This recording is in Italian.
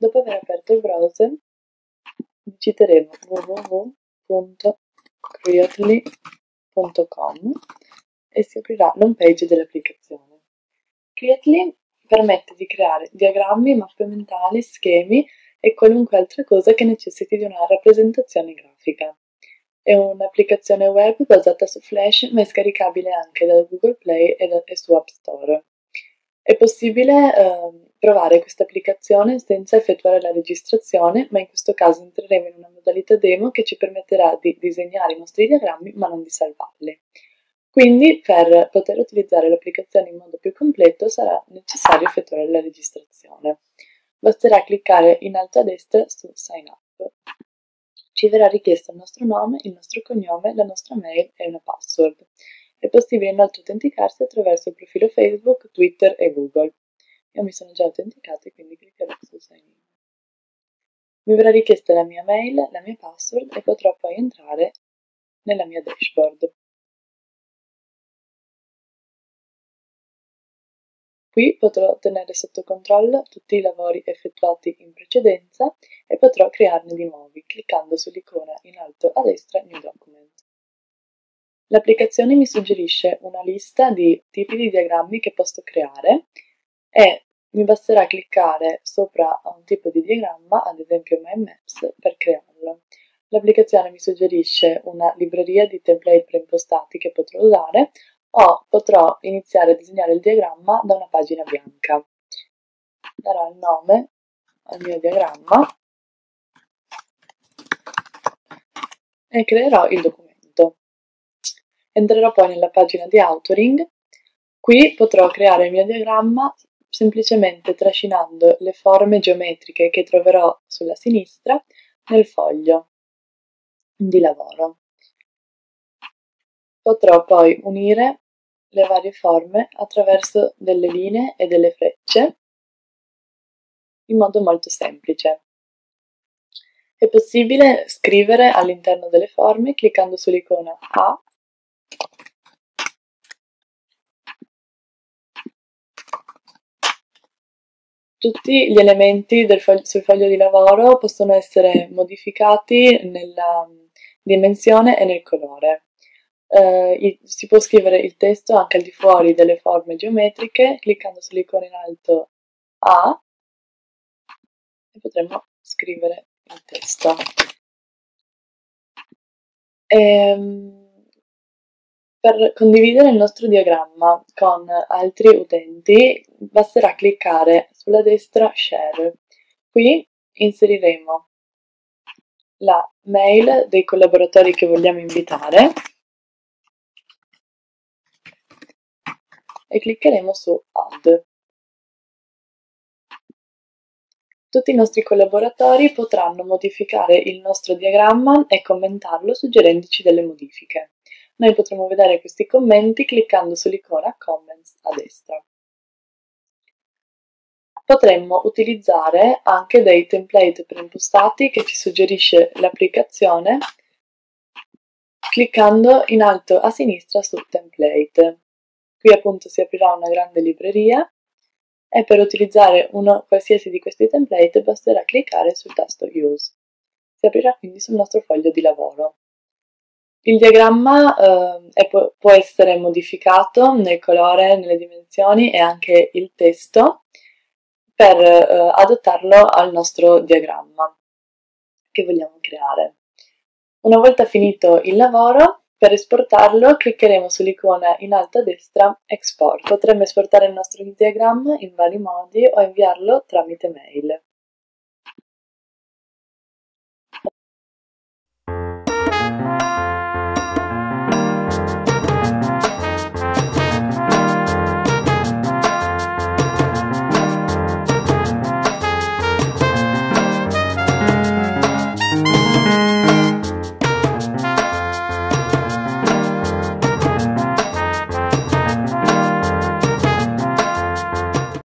Dopo aver aperto il browser, digiteremo www.creately.com e si aprirà l'home page dell'applicazione. Creately permette di creare diagrammi, mappe mentali, schemi e qualunque altra cosa che necessiti di una rappresentazione grafica. È un'applicazione web basata su Flash ma è scaricabile anche da Google Play e, da, e su App Store. È possibile eh, provare questa applicazione senza effettuare la registrazione, ma in questo caso entreremo in una modalità demo che ci permetterà di disegnare i nostri diagrammi ma non di salvarli. Quindi per poter utilizzare l'applicazione in modo più completo sarà necessario effettuare la registrazione. Basterà cliccare in alto a destra su Sign Up ci verrà richiesto il nostro nome, il nostro cognome, la nostra mail e una password. È possibile inoltre autenticarsi attraverso il profilo Facebook, Twitter e Google. Io mi sono già autenticata e quindi cliccherò su Sign in. Mi verrà richiesta la mia mail, la mia password e potrò poi entrare nella mia dashboard. Qui potrò tenere sotto controllo tutti i lavori effettuati in precedenza e potrò crearne di nuovi cliccando sull'icona in alto a destra New Document. L'applicazione mi suggerisce una lista di tipi di diagrammi che posso creare e mi basterà cliccare sopra a un tipo di diagramma, ad esempio My Maps, per crearlo. L'applicazione mi suggerisce una libreria di template preimpostati che potrò usare o potrò iniziare a disegnare il diagramma da una pagina bianca. Darò il nome al mio diagramma e creerò il documento. Entrerò poi nella pagina di authoring. Qui potrò creare il mio diagramma semplicemente trascinando le forme geometriche che troverò sulla sinistra nel foglio di lavoro. Potrò poi unire le varie forme attraverso delle linee e delle frecce in modo molto semplice. È possibile scrivere all'interno delle forme cliccando sull'icona A Tutti gli elementi foglio, sul foglio di lavoro possono essere modificati nella dimensione e nel colore eh, si può scrivere il testo anche al di fuori delle forme geometriche cliccando sull'icona in alto A e potremo scrivere il testo. Ehm, per condividere il nostro diagramma con altri utenti basterà cliccare sulla destra Share. Qui inseriremo la mail dei collaboratori che vogliamo invitare e cliccheremo su Add. Tutti i nostri collaboratori potranno modificare il nostro diagramma e commentarlo suggerendoci delle modifiche. Noi potremo vedere questi commenti cliccando sull'icona Comments a destra. Potremmo utilizzare anche dei template preimpostati che ci suggerisce l'applicazione cliccando in alto a sinistra su Template. Qui appunto si aprirà una grande libreria e per utilizzare uno qualsiasi di questi template basterà cliccare sul tasto Use. Si aprirà quindi sul nostro foglio di lavoro. Il diagramma eh, può, può essere modificato nel colore, nelle dimensioni e anche il testo per eh, adattarlo al nostro diagramma che vogliamo creare. Una volta finito il lavoro per esportarlo cliccheremo sull'icona in alto a destra Export. Potremmo esportare il nostro diagramma in vari modi o inviarlo tramite mail.